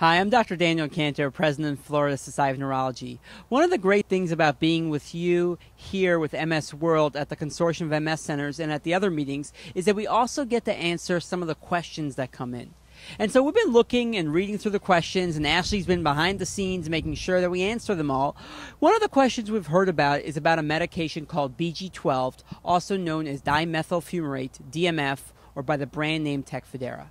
Hi, I'm Dr. Daniel Kantor, President of Florida Society of Neurology. One of the great things about being with you here with MS World at the Consortium of MS Centers and at the other meetings is that we also get to answer some of the questions that come in. And so we've been looking and reading through the questions, and Ashley's been behind the scenes making sure that we answer them all. One of the questions we've heard about is about a medication called BG12, also known as dimethyl fumarate, DMF, or by the brand name Tecfidera.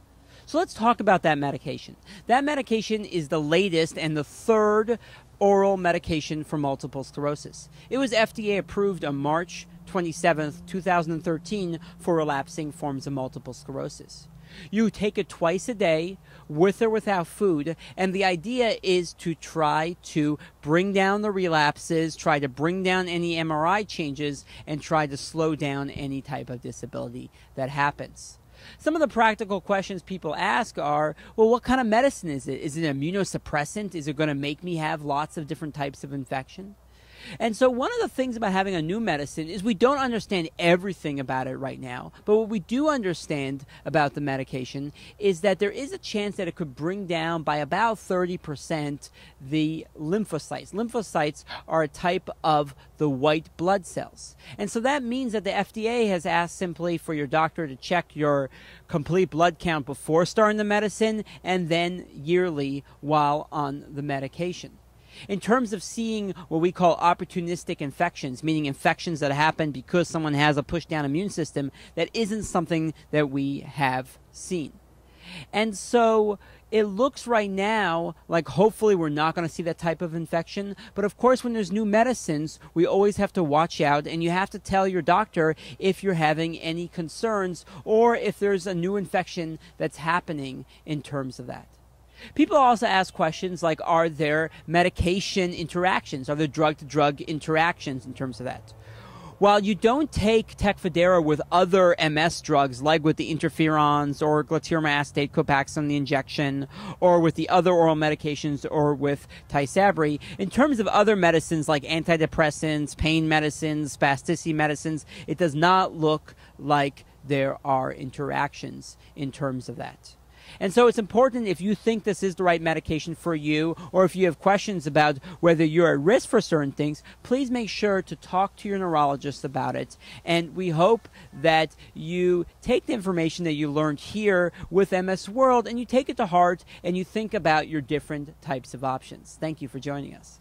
So let's talk about that medication. That medication is the latest and the third oral medication for multiple sclerosis. It was FDA approved on March 27, 2013 for relapsing forms of multiple sclerosis. You take it twice a day, with or without food, and the idea is to try to bring down the relapses, try to bring down any MRI changes, and try to slow down any type of disability that happens. Some of the practical questions people ask are well, what kind of medicine is it? Is it immunosuppressant? Is it going to make me have lots of different types of infection? And so, one of the things about having a new medicine is we don't understand everything about it right now. But what we do understand about the medication is that there is a chance that it could bring down by about 30% the lymphocytes. Lymphocytes are a type of the white blood cells. And so that means that the FDA has asked simply for your doctor to check your complete blood count before starting the medicine and then yearly while on the medication in terms of seeing what we call opportunistic infections, meaning infections that happen because someone has a push down immune system, that isn't something that we have seen. And so it looks right now like hopefully we're not going to see that type of infection. But of course, when there's new medicines, we always have to watch out and you have to tell your doctor if you're having any concerns or if there's a new infection that's happening in terms of that. People also ask questions like Are there medication interactions? Are there drug to drug interactions in terms of that? While you don't take Tecfidera with other MS drugs, like with the interferons or glatiramer acetate, Copaxone, the injection, or with the other oral medications, or with Tysabri, in terms of other medicines like antidepressants, pain medicines, spasticity medicines, it does not look like there are interactions in terms of that. And so it's important if you think this is the right medication for you, or if you have questions about whether you're at risk for certain things, please make sure to talk to your neurologist about it. And we hope that you take the information that you learned here with MS World and you take it to heart and you think about your different types of options. Thank you for joining us.